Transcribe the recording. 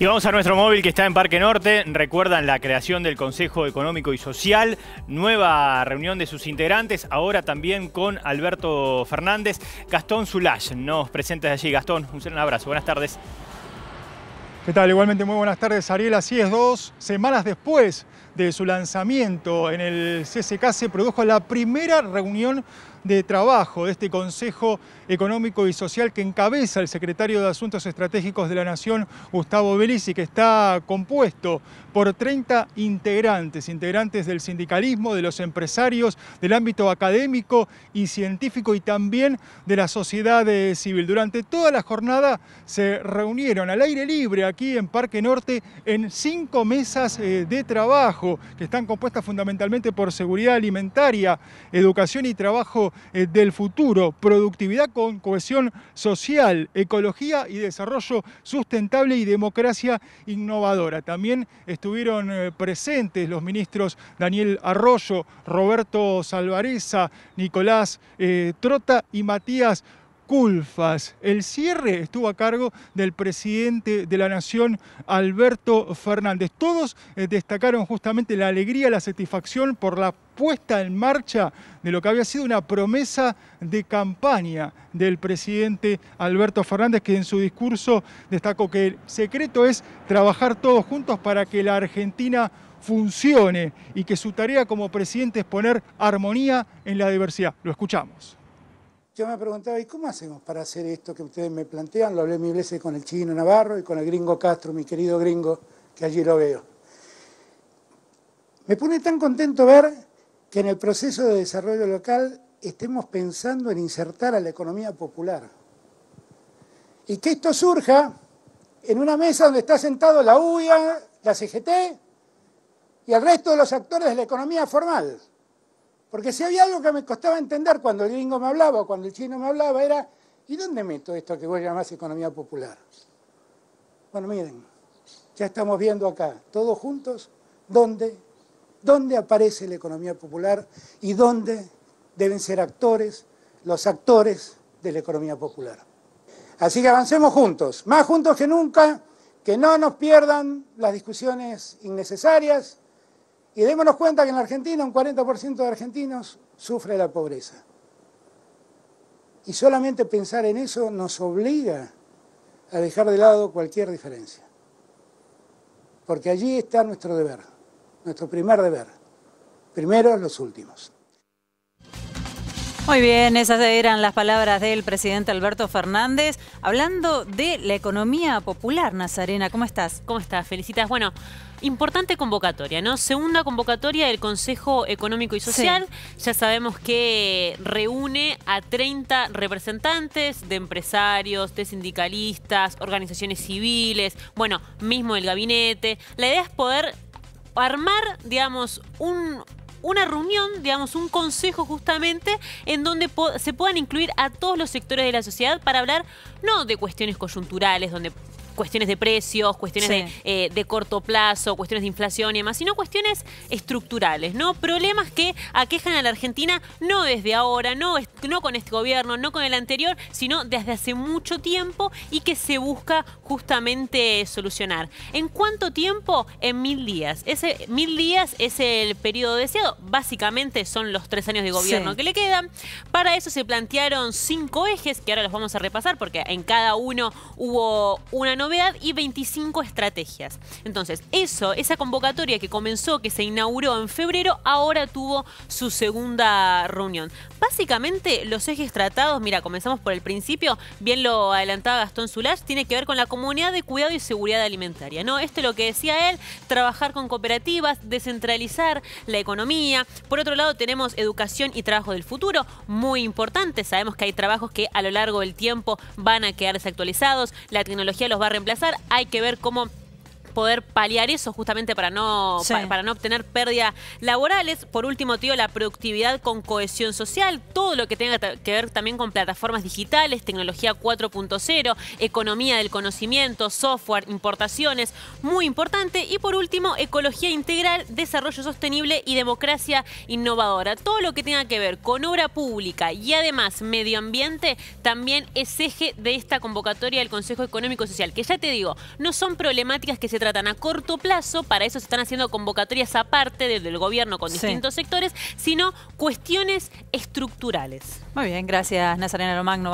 Y vamos a nuestro móvil que está en Parque Norte. Recuerdan la creación del Consejo Económico y Social, nueva reunión de sus integrantes, ahora también con Alberto Fernández. Gastón Zulash nos presenta allí. Gastón, un abrazo. Buenas tardes. ¿Qué tal? Igualmente muy buenas tardes, Ariel. Así es, dos semanas después de su lanzamiento en el CCK se produjo la primera reunión de trabajo de este Consejo Económico y Social que encabeza el secretario de Asuntos Estratégicos de la Nación, Gustavo Belici, que está compuesto por 30 integrantes, integrantes del sindicalismo, de los empresarios, del ámbito académico y científico y también de la sociedad civil. Durante toda la jornada se reunieron al aire libre aquí en Parque Norte en cinco mesas eh, de trabajo que están compuestas fundamentalmente por seguridad alimentaria, educación y trabajo eh, del futuro, productividad con cohesión social, ecología y desarrollo sustentable y democracia innovadora. También estuvieron eh, presentes los ministros Daniel Arroyo, Roberto Salvareza, Nicolás eh, Trota y Matías El cierre estuvo a cargo del presidente de la Nación, Alberto Fernández. Todos eh, destacaron justamente la alegría, la satisfacción por la puesta en marcha de lo que había sido una promesa de campaña del presidente Alberto Fernández, que en su discurso destacó que el secreto es trabajar todos juntos para que la Argentina funcione y que su tarea como presidente es poner armonía en la diversidad. Lo escuchamos yo me preguntaba, ¿y cómo hacemos para hacer esto que ustedes me plantean? Lo hablé mil veces con el chino Navarro y con el gringo Castro, mi querido gringo, que allí lo veo. Me pone tan contento ver que en el proceso de desarrollo local estemos pensando en insertar a la economía popular. Y que esto surja en una mesa donde está sentado la UIA, la CGT y el resto de los actores de la economía formal. Porque si había algo que me costaba entender cuando el gringo me hablaba o cuando el chino me hablaba era, ¿y dónde meto esto que vos llamás economía popular? Bueno, miren, ya estamos viendo acá, todos juntos, dónde, dónde aparece la economía popular y dónde deben ser actores, los actores de la economía popular. Así que avancemos juntos, más juntos que nunca, que no nos pierdan las discusiones innecesarias, y démonos cuenta que en la Argentina un 40% de argentinos sufre la pobreza. Y solamente pensar en eso nos obliga a dejar de lado cualquier diferencia. Porque allí está nuestro deber, nuestro primer deber. Primero los últimos. Muy bien, esas eran las palabras del presidente Alberto Fernández. Hablando de la economía popular, Nazarena, ¿cómo estás? ¿Cómo estás? Felicitas. Bueno, Importante convocatoria, ¿no? Segunda convocatoria del Consejo Económico y Social. Ya sabemos que reúne a 30 representantes de empresarios, de sindicalistas, organizaciones civiles, bueno, mismo el gabinete. La idea es poder armar, digamos, un, una reunión, digamos, un consejo justamente en donde se puedan incluir a todos los sectores de la sociedad para hablar no de cuestiones coyunturales, donde cuestiones de precios, cuestiones eh, de, corto plazo, cuestiones de inflación y demás, sino cuestiones estructurales, ¿no? Problemas que aquejan a la Argentina no desde ahora, no, no con este gobierno, no con el anterior, sino desde hace mucho tiempo y que se busca justamente solucionar. ¿En cuánto tiempo? En mil días. Ese mil días es el periodo deseado. Básicamente son los tres años de gobierno que le quedan. Para eso se plantearon cinco ejes, que ahora los vamos a repasar porque en cada uno hubo una novedad y 25 estrategias. Entonces, eso, esa convocatoria que comenzó, que se inauguró en febrero, ahora tuvo su segunda reunión. Básicamente, los ejes tratados, mira, comenzamos por el principio, bien lo adelantaba Gastón Zulach, tiene que ver con la comunidad de cuidado y seguridad alimentaria, ¿no? Esto es lo que decía él, trabajar con cooperativas, descentralizar la economía. Por otro lado, tenemos educación y trabajo del futuro, muy importante. Sabemos que hay trabajos que a lo largo del tiempo van a quedar desactualizados, la tecnología los va a reemplazar, hay que ver cómo poder paliar eso justamente para no, Sí. pa- para no obtener pérdidas laborales. Por último, tío, la productividad con cohesión social, todo lo que tenga que ver también con plataformas digitales, tecnología 4.0, economía del conocimiento, software, importaciones, muy importante. Y por último, ecología integral, desarrollo sostenible y democracia innovadora. Todo lo que tenga que ver con obra pública y además medio ambiente también es eje de esta convocatoria del Consejo Económico Social, que ya te digo, no son problemáticas que se tratan a corto plazo, para eso se están haciendo convocatorias aparte desde el gobierno con Sí. distintos sectores, sino cuestiones estructurales. Muy bien, gracias Nazarena Romagno.